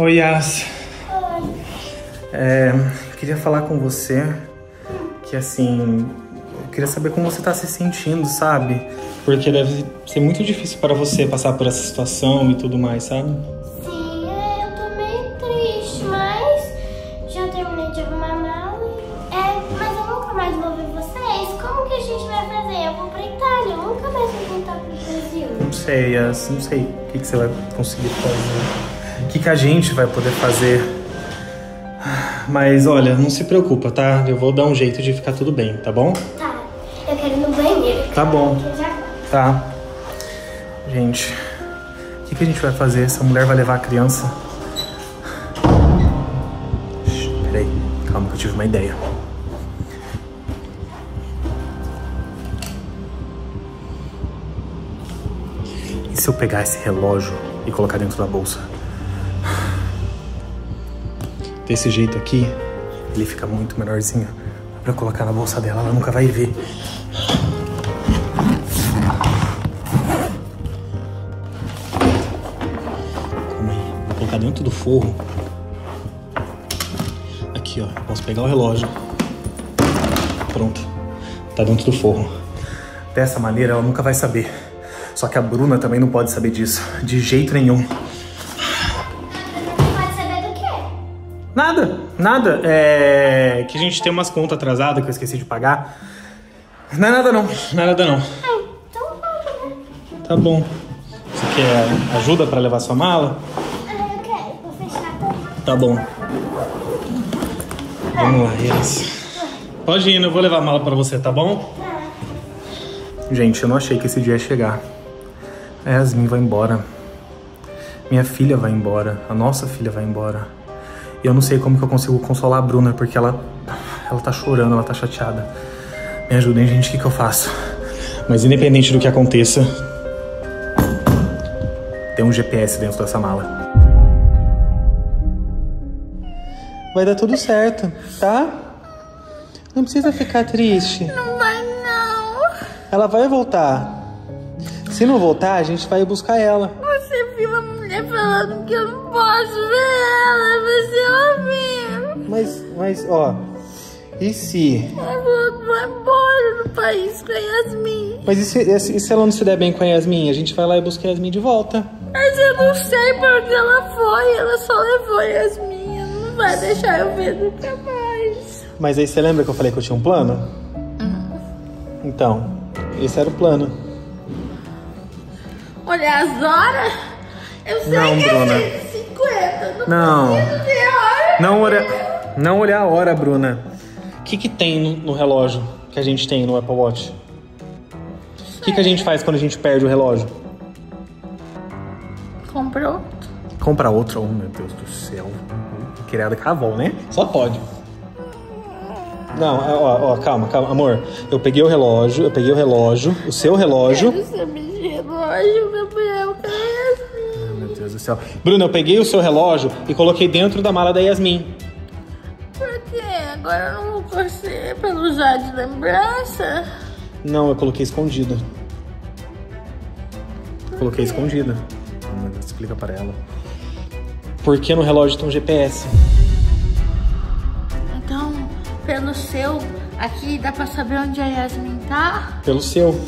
Oi, Yas. Oi. É, queria falar com você que assim, eu queria saber como você tá se sentindo, sabe? Porque deve ser muito difícil para você passar por essa situação e tudo mais, sabe? Sim, é, eu tô meio triste, mas já terminei de arrumar a mala. É, mas eu nunca mais vou ver vocês. Como que a gente vai fazer? Eu vou pra Itália, eu nunca mais vou voltar pro Brasil. Não sei, Yas, não sei o que, que você vai conseguir fazer. O que, que a gente vai poder fazer. Mas olha, não se preocupa, tá? Eu vou dar um jeito de ficar tudo bem, tá bom? Tá, eu quero ir no banheiro. Tá bom. Já. Tá. Gente, o que, que a gente vai fazer? Essa mulher vai levar a criança? Peraí, calma que eu tive uma ideia. E se eu pegar esse relógio e colocar dentro da bolsa? Desse jeito aqui, ele fica muito menorzinho. Dá pra colocar na bolsa dela, ela nunca vai ver. Calma aí, vou colocar dentro do forro. Aqui, ó, posso pegar o relógio. Pronto, tá dentro do forro. Dessa maneira ela nunca vai saber. Só que a Bruna também não pode saber disso, de jeito nenhum. Nada, nada. É que a gente tem umas contas atrasadas que eu esqueci de pagar. Não é nada não, não é nada não. Ah, então né? Tá bom. Você quer ajuda pra levar sua mala? Ah, eu quero. Vou fechar a porta. Tá bom. Vamos lá, Iris. Pode ir, eu vou levar a mala pra você, tá bom? Gente, eu não achei que esse dia ia chegar. A Yasmin vai embora. Minha filha vai embora. A nossa filha vai embora. E eu não sei como que eu consigo consolar a Bruna, porque ela, ela tá chorando, ela tá chateada. Me ajudem, gente, o que, que eu faço? Mas independente do que aconteça, tem um GPS dentro dessa mala. Vai dar tudo certo, tá? Não precisa ficar triste. Não vai, não. Ela vai voltar. Se não voltar, a gente vai buscar ela. Você viu a mulher falando que eu não posso ver ouviu? Mas, ó. E se? Eu vou, vou embora do país com a Yasmin. Mas e se, e se- ela não se der bem com a Yasmin? A gente vai lá e busca a Yasmin de volta. Mas eu não sei pra onde ela foi. Ela só levou a Yasmin. Ela não vai deixar eu ver nunca mais. Mas aí você lembra que eu falei que eu tinha um plano? Então, esse era o plano. Olha as horas. Eu sei Não, que Bruna. é 50. Não. Não olhar, não olhar a hora, Bruna. O que, que tem no, no relógio que a gente tem no Apple Watch? O que, que a gente faz quando a gente perde o relógio? Comprou? Compra outro. Oh, meu Deus do céu. Criada avó, né? Só pode. Não, ó, ó, calma, calma, amor. Eu peguei o relógio, eu peguei o relógio, o seu relógio. Quero ser relógio, Gabriel. Cadê a Yasmin? Meu Deus do céu. Bruno, eu peguei o seu relógio e coloquei dentro da mala da Yasmin. Por? Agora eu não vou torcer pelo usar de lembrança? Não, eu coloquei escondido. Coloquei escondida. Explica para ela. Porque no relógio tem um GPS. Então, pelo seu, aqui dá pra saber onde a Yasmin tá? Pelo seu.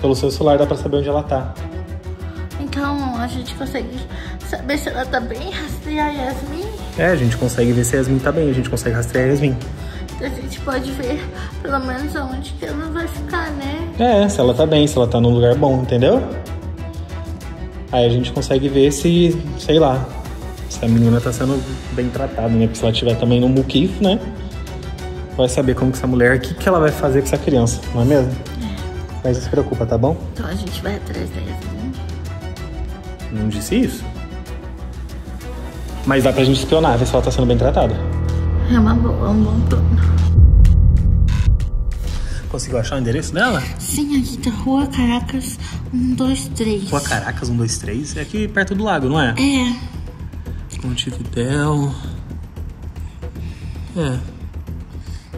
Pelo seu celular dá pra saber onde ela tá. Então a gente consegue saber se ela tá bem, rastrear a Yasmin. É, a gente consegue ver se a Yasmin tá bem, a gente consegue rastrear a Yasmin. A gente pode ver pelo menos aonde que ela vai ficar, né? É, se ela tá bem, se ela tá num lugar bom, entendeu? Aí a gente consegue ver se, sei lá, se a menina tá sendo bem tratada, né? Porque se ela tiver também no muquifo, né? Vai saber como que essa mulher, o que, que ela vai fazer com essa criança, não é mesmo? Mas não se preocupa, tá bom? Então a gente vai atrás da Yasmin. Não disse isso. Mas dá pra gente espionar, ver se ela tá sendo bem tratada. É uma boa, um bom plano. Conseguiu achar o endereço dela? Sim, aqui tá Rua Caracas 123. Rua Caracas 123. É aqui perto do lago, não é? É, Montevidéu. É.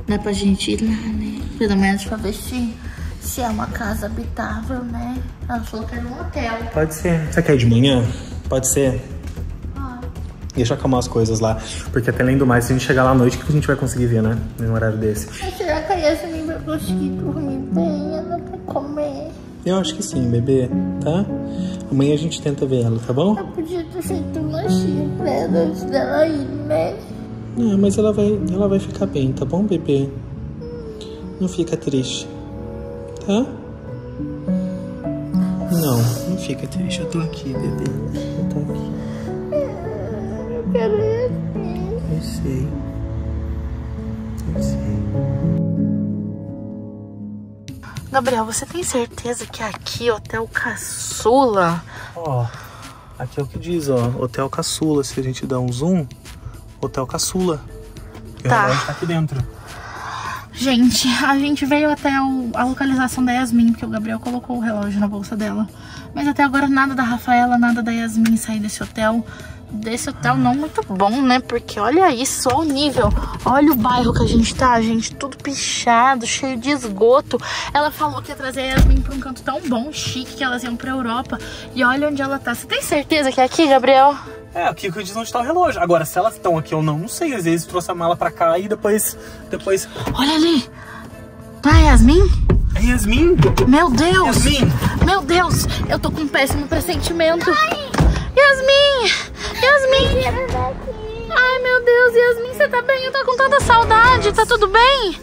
dá pra gente ir lá, né? Pelo menos pra ver se, se é uma casa habitável, né? Ela falou que era um hotel. Pode ser. Você quer ir de manhã? Pode ser. Deixa acalmar as coisas lá. Porque até além do mais, se a gente chegar lá à noite, o que a gente vai conseguir ver, né? Em um horário desse. Será que a Yasmin vai conseguir dormir bem? Ela vai comer. Eu acho que sim, bebê, tá? Amanhã a gente tenta ver ela, tá bom? Eu podia ter feito um lanchinho pra ela antes dela ir, né? Não, mas ela vai, ela vai ficar bem, tá bom, bebê? Não fica triste, tá? Não, não fica triste. Eu tô aqui, bebê. Eu tô aqui. Quero. Eu sei. Eu sei. Gabriel, você tem certeza que aqui, Hotel Caçula? Ó, aqui é o que diz, ó. Hotel Caçula. Se a gente dá um zoom, Hotel Caçula. E o Tá. relógio tá aqui dentro. Gente, a gente veio até o- a localização da Yasmin, porque o Gabriel colocou o relógio na bolsa dela. Mas até agora nada da Rafaela, nada da Yasmin sair desse hotel. Desse hotel não muito bom, né? Porque olha isso, olha o nível. Olha o bairro que a gente tá, gente. Tudo pichado, cheio de esgoto. Ela falou que ia trazer a Yasmin pra um canto tão bom, chique, que elas iam pra Europa. E olha onde ela tá. Você tem certeza que é aqui, Gabriel? É, aqui que diz onde tá o relógio. Agora, se elas estão aqui ou não, não sei. Às vezes trouxe a mala pra cá e depois. Depois. Olha ali. Tá, Yasmin? É Yasmin! Meu Deus! Yasmin! Meu Deus, eu tô com um péssimo pressentimento. Yasmin! Yasmin! Ai, meu Deus, Yasmin, você tá bem? Eu tô com tanta saudade. Tá tudo bem?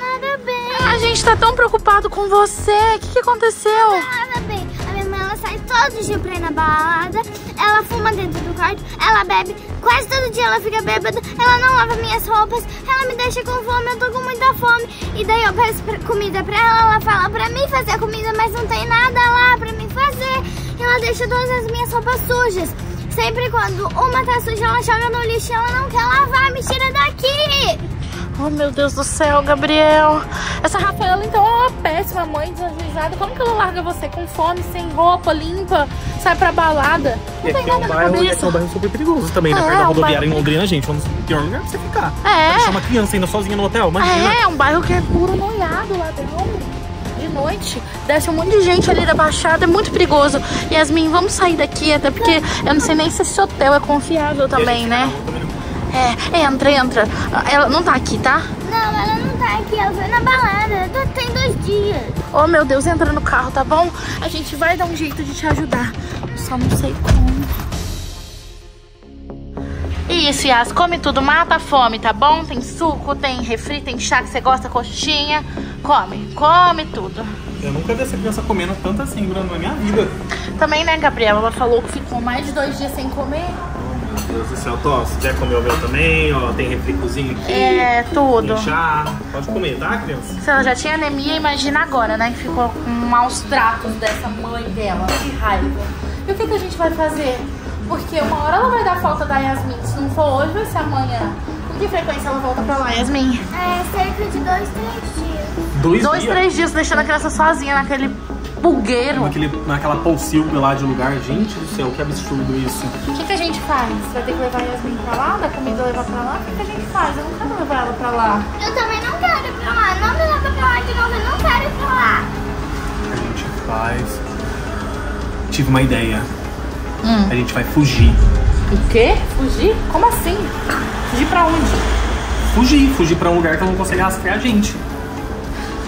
Nada bem. A gente tá tão preocupado com você. O que, que aconteceu? Nada bem. A minha mãe ela sai todo dia pra ir na balada. Ela fuma dentro do quarto. Ela bebe. Quase todo dia ela fica bêbada. Ela não lava minhas roupas. Ela me deixa com fome. Eu tô com muita fome. E daí eu peço comida pra ela. Ela fala pra mim fazer a comida, mas não tem nada lá pra mim fazer. Ela deixa todas as minhas roupas sujas. Sempre quando uma tá suja, ela joga no lixo e ela não quer lavar. Me tira daqui! Oh, meu Deus do céu, Gabriel. Essa Rafaela, então, é uma péssima mãe desajuizada. Como que ela larga você com fome, sem roupa, limpa, sai pra balada? Não E tem aqui é um nada na bairro, e aqui é cabeça. um bairro super perigoso também, né? É, Perto da um rodoviária bairro em Londrina, gente. Vamos pior lugar pra você ficar. É. Deixar uma criança ainda sozinha no hotel, imagina. É, é um bairro que é puro noiado lá dentro. De noite, desce um monte de gente ali da Baixada, é muito perigoso. Yasmin, vamos sair daqui, até porque eu não sei nem se esse hotel é confiável também, né? É, entra, entra. Ela não tá aqui, tá? Não, ela não tá aqui. Ela foi na balada. Tem dois dias. Oh, meu Deus, entra no carro, tá bom? A gente vai dar um jeito de te ajudar. Só não sei como. Isso, Yas, come tudo, mata a fome, tá bom? Tem suco, tem refri, tem chá que você gosta, coxinha. Come, come tudo. Eu nunca vi essa criança comendo tanto assim durante a minha vida. Também, né, Gabriela? Ela falou que ficou mais de dois dias sem comer. Meu Deus do céu, Tó, se quiser comer o meu também, ó, tem refricozinho aqui. É, tudo. Tem chá. Pode comer, tá, criança? Se ela já tinha anemia, imagina agora, né? Que ficou com maus tratos dessa mãe dela. Que raiva. E o que, que a gente vai fazer? Porque uma hora ela vai dar falta da Yasmin. Se não for hoje, vai ser amanhã. Que frequência ela volta pra lá, Yasmin? É cerca de dois, três dias. Dois, Dois, dias. três dias deixando a criança sozinha naquele bugueiro. Naquele, naquela pocilga lá de lugar. Gente do céu, que absurdo isso. O que, que a gente faz? Vai ter que levar a Yasmin pra lá? Dar comida levar pra lá? O que, que a gente faz? Eu não quero levar ela pra lá. Eu também não quero ir pra lá. Não me leva pra lá de novo. Eu não quero ir pra lá. A gente faz. Tive uma ideia. Hum. A gente vai fugir. O quê? Fugir? Como assim? Fugir pra onde? Fugir, fugir pra um lugar que ela não consegue rastrear a gente.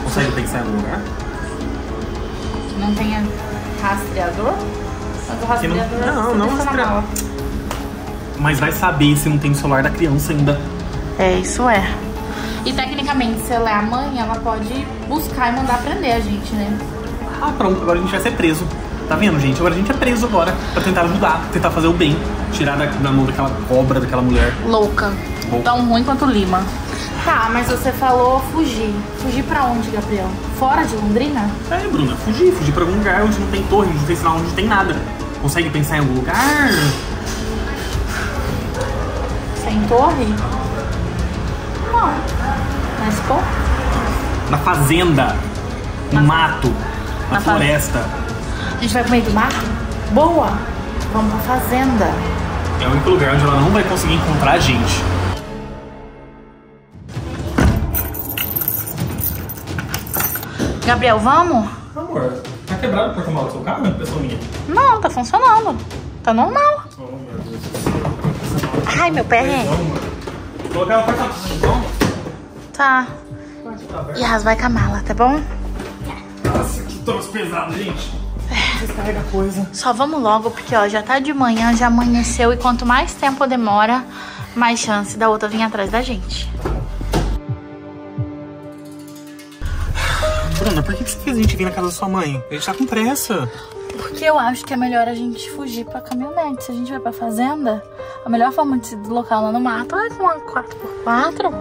Consegue pensar em algum lugar? Que não tenha rastreador? Mas o Que não- rastreador não, você não deixa na rastrear. mala. Mas vai saber se não tem o celular da criança ainda. É, isso é. E tecnicamente, se ela é a mãe, ela pode buscar e mandar prender a gente, né? Ah, pronto, agora a gente vai ser preso. Tá vendo, gente? Agora a gente é preso agora pra tentar ajudar, tentar fazer o bem. Tirar da, da mão daquela cobra, daquela mulher. Louca. Louca. Tão ruim quanto Lima. Tá, mas você falou fugir. Fugir pra onde, Gabriel? Fora de Londrina? É, Bruna, fugir, fugir pra algum lugar onde não tem torre, onde não tem sinal, onde não tem nada. Consegue pensar em algum lugar? Sem torre? Não. Mas, pô, Na fazenda, no mato, na, Na fa- floresta. A gente vai pro meio do mato? Boa! Vamos pra fazenda. É o único lugar onde ela não vai conseguir encontrar a gente. Gabriel, vamos? Amor, tá quebrado o porta-malas do seu carro, pessoa minha? Não, tá funcionando. Tá normal. Oh, meu Deus do céu. Ai, meu pé. Vamos colocar ela pra cá. Então, Tá. Yas, vai com a mala, tá bom? nossa, que troço pesado, gente. Descarrega coisa. Só vamos logo, porque ó, já tá de manhã, já amanheceu e quanto mais tempo demora, mais chance da outra vir atrás da gente. Bruna, por que que você fez a gente vir na casa da sua mãe? A gente tá com pressa. Porque eu acho que é melhor a gente fugir pra caminhonete. Se a gente vai pra fazenda, a melhor forma de se deslocar lá no mato é com uma 4x4.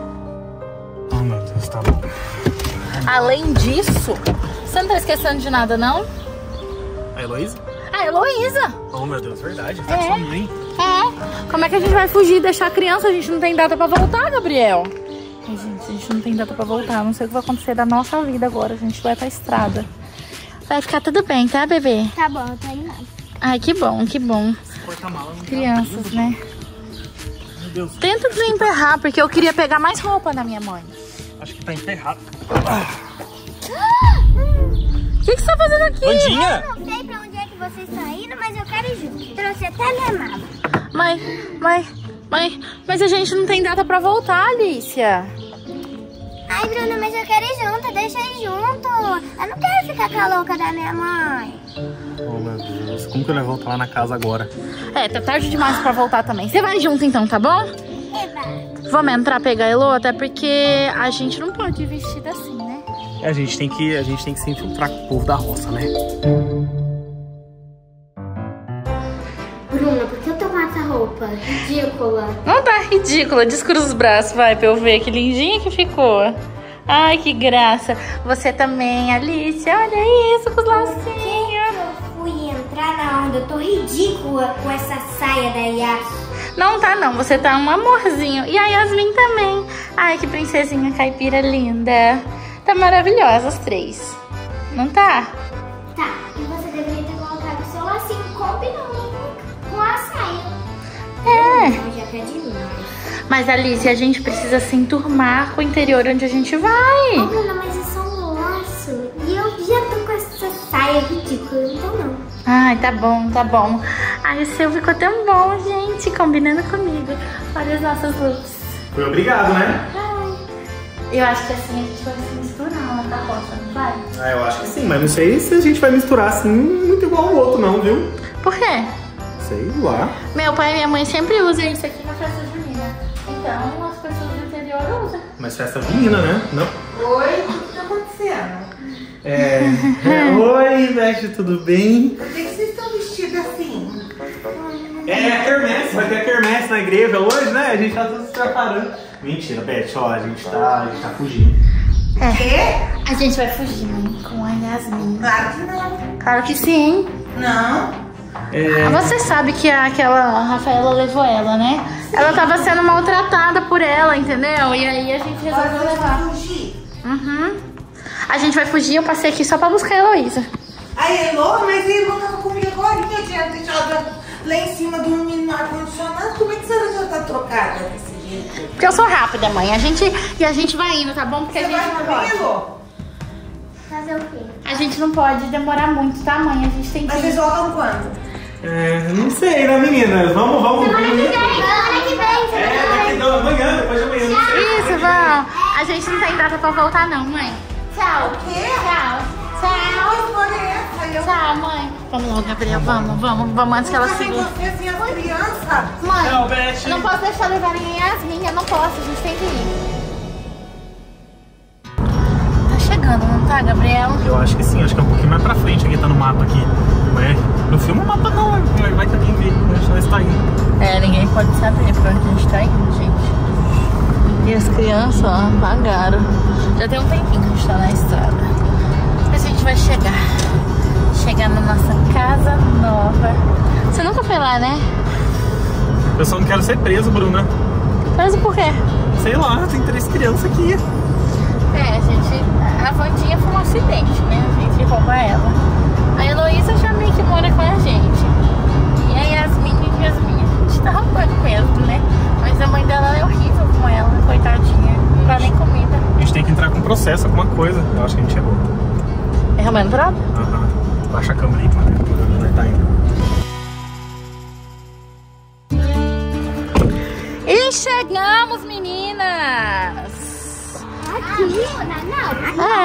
Oh, meu Deus, tá bom. Além disso, você não tá esquecendo de nada, não? A Heloísa? A Heloísa! Oh, meu Deus, verdade. Tá É. com sua mãe. É. Como é que a gente vai fugir e deixar a criança? A gente não tem data pra voltar, Gabriel. Ai, gente, a gente não tem data pra voltar. Não sei o que vai acontecer da nossa vida agora. A gente vai pra estrada. Vai ficar tudo bem, tá, bebê? Tá bom, eu tô animada. Ai, que bom, que bom. Crianças, né? Meu Deus, Tenta desemperrar, porque eu queria pegar mais roupa da minha mãe. acho que tá enterrado. O que, que você tá fazendo aqui? Bandinha! Que vocês estão indo, mas eu quero ir junto. Trouxe até minha mala. Mãe, mãe, mãe, mas a gente não tem data pra voltar, Alicia. Ai, Bruna, mas eu quero ir junto, deixa eu ir junto. Eu não quero ficar com a louca da minha mãe. Oh, meu Deus. Como que eu voltar lá na casa agora? É, tá tarde demais pra voltar também. Você vai junto então, tá bom? Eba. Vamos entrar pegar a Elo, até porque a gente não pode ir vestida assim, né? É, a gente tem que, a gente tem que se infiltrar com o povo da roça, né? Ridícula. Não tá ridícula, descruza os braços, vai, pra eu ver que lindinha que ficou. Ai, que graça. Você também, Alice, olha isso com os lacinhos. Eu fui entrar na onda, eu tô ridícula com essa saia da Yas. Não tá não, você tá um amorzinho. E a Yasmin também. Ai, que princesinha caipira linda. Tá maravilhosa as três. Não? Tá, É. Não, já tá demais. Mas Alice, a gente precisa se enturmar com o interior onde a gente vai. Ô, Bruna, mas é só um laço. E eu já tô com essa saia ridícula, então não. Ai, tá bom, tá bom. Ai, o seu ficou tão bom, gente, combinando comigo. Olha as nossas looks. Foi obrigado, né? Eu acho que assim a gente vai se misturar lá na roça, não vai? Ah, eu acho que sim, mas não sei se a gente vai misturar assim muito igual o outro, não, viu? Por quê? Sei lá. Meu pai e minha mãe sempre usam isso aqui na festa junina. Então as pessoas do interior usam. Mas festa junina, né? Não? Oi, o que tá acontecendo? É. é, Oi, Veste, tudo bem? Por que, vocês estão vestidos assim? É a quermesse, vai ter a quermesse na igreja hoje, né? A gente tá tudo se preparando. Mentira, Beth, ó, a gente tá, a gente tá fugindo. Quê? A gente vai fugir mãe, com a Yasmin. Claro que não. Claro que sim. Não. É. Você sabe que a- aquela Rafaela levou ela, né? Ela tava sendo maltratada por ela, entendeu? E aí a gente resolveu Agora levar. fugir. Uhum. A gente vai fugir, eu passei aqui só pra buscar a Heloísa. A Elô, mas a Elô tava comigo agora que eu tinha deixado lá em cima do menino no ar-condicionado. Como é que a senhora já tá trocada desse jeito? Porque eu sou rápida, mãe. A gente, e a gente vai indo, tá bom? Porque a Você gente vai não também, pode. Fazer o quê? A gente não pode demorar muito, tá, mãe? A gente tem Mas que. vocês voltam quando? É, não sei, né, meninas? Vamos, vamos. Semana que vem, semana que vem. É, semana que daqui da amanhã, depois de amanhã. não sei. Isso, vamos. A gente não tem data pra voltar, não, mãe. Tchau. O quê? Tchau. Tchau. É Tchau, mãe. Vamos logo, Gabriel. Vamos, vamos. Vamos antes que ela e crianças. Mãe, não posso deixar levarem a Yasmin. Eu não posso. A gente tem que ir. Chegando, não tá, Gabriel? Eu acho que sim, acho que é um pouquinho mais pra frente aqui, tá no mapa aqui. Ué, no filme o mapa não, vai, vai que alguém vê onde nós tá indo. É, ninguém pode saber pra onde a gente tá indo, gente. E as crianças, ó, vagaram. Já tem um tempinho que a gente tá na estrada. Mas a gente vai chegar. Chegar na nossa casa nova. Você nunca foi lá, né? Eu só não quero ser preso, Bruna. Mas por quê? Sei lá, tem três crianças aqui. É, gente.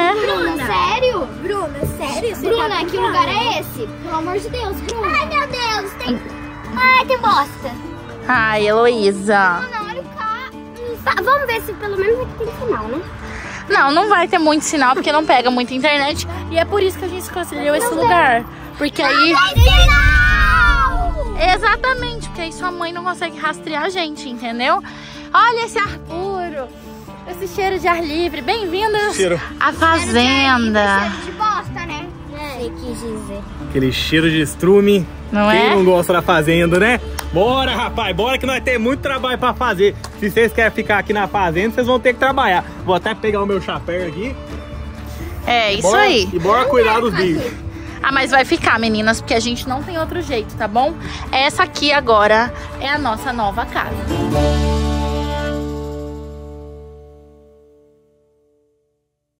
É. Bruna, sério? Bruna, sério? Bruna, que lugar é esse? Pelo amor de Deus, Bruna. Ai, meu Deus, tem... Ai, tem bosta. Ai, Heloísa. Bruna, olha o carro. Vamos ver se pelo menos aqui tem sinal, né? Não, não vai ter muito sinal porque não pega muita internet. E é por isso que a gente escolheu esse lugar. Porque aí. Tem sinal! Exatamente, porque aí sua mãe não consegue rastrear a gente, entendeu? Olha esse ar puro, esse cheiro de ar livre. Bem-vindos à fazenda. Cheiro de bosta, né? Quis dizer. Aquele cheiro de estrume. Não Quem é? não gosta da fazenda, né? Bora, rapaz, bora que nós temos muito trabalho pra fazer. Se vocês querem ficar aqui na fazenda, vocês vão ter que trabalhar. Vou até pegar o meu chapéu aqui. É, isso Bora- aí. E bora cuidar dos bichos. Ah, mas vai ficar, meninas, porque a gente não tem outro jeito, tá bom? Essa aqui agora é a nossa nova casa.